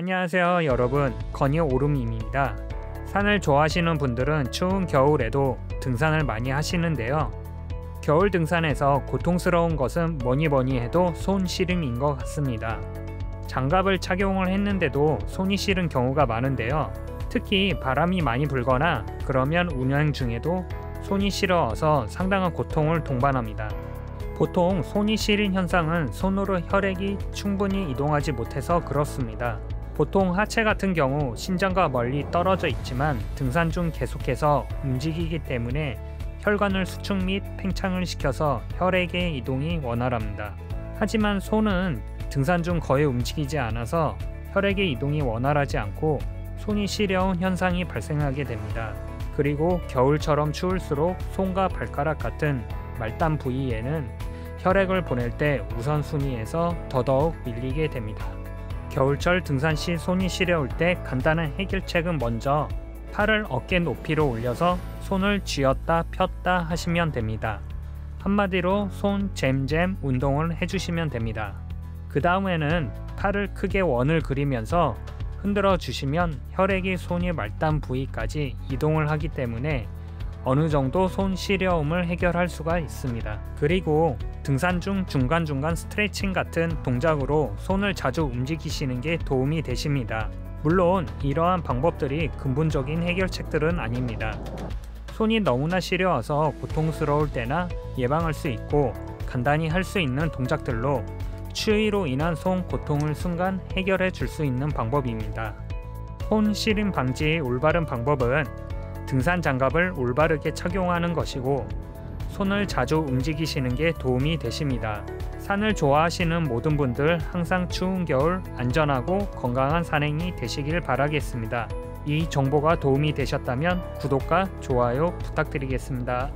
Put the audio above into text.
안녕하세요 여러분 건이 오름임입니다. 산을 좋아하시는 분들은 추운 겨울에도 등산을 많이 하시는데요. 겨울 등산에서 고통스러운 것은 뭐니 뭐니 해도 손 시름인 것 같습니다. 장갑을 착용을 했는데도 손이 시른 경우가 많은데요. 특히 바람이 많이 불거나 그러면 운행 중에도 손이 시려워서 상당한 고통을 동반합니다. 보통 손이 시린 현상은 손으로 혈액이 충분히 이동하지 못해서 그렇습니다. 보통 하체 같은 경우 심장과 멀리 떨어져 있지만 등산 중 계속해서 움직이기 때문에 혈관을 수축 및 팽창을 시켜서 혈액의 이동이 원활합니다. 하지만 손은 등산 중 거의 움직이지 않아서 혈액의 이동이 원활하지 않고 손이 시려운 현상이 발생하게 됩니다. 그리고 겨울처럼 추울수록 손과 발가락 같은 말단 부위에는 혈액을 보낼 때 우선순위에서 더더욱 밀리게 됩니다. 겨울철 등산 시 손이 시려울 때 간단한 해결책은 먼저 팔을 어깨 높이로 올려서 손을 쥐었다 폈다 하시면 됩니다. 한마디로 손 잼잼 운동을 해주시면 됩니다. 그 다음에는 팔을 크게 원을 그리면서 흔들어 주시면 혈액이 손이 말단 부위까지 이동을 하기 때문에 어느 정도 손 시려움을 해결할 수가 있습니다. 그리고 등산 중 중간중간 스트레칭 같은 동작으로 손을 자주 움직이시는 게 도움이 되십니다. 물론 이러한 방법들이 근본적인 해결책들은 아닙니다. 손이 너무나 시려워서 고통스러울 때나 예방할 수 있고 간단히 할 수 있는 동작들로 추위로 인한 손 고통을 순간 해결해 줄 수 있는 방법입니다. 손 시림 방지의 올바른 방법은 등산 장갑을 올바르게 착용하는 것이고 손을 자주 움직이시는 게 도움이 되십니다. 산을 좋아하시는 모든 분들 항상 추운 겨울 안전하고 건강한 산행이 되시길 바라겠습니다. 이 정보가 도움이 되셨다면 구독과 좋아요 부탁드리겠습니다.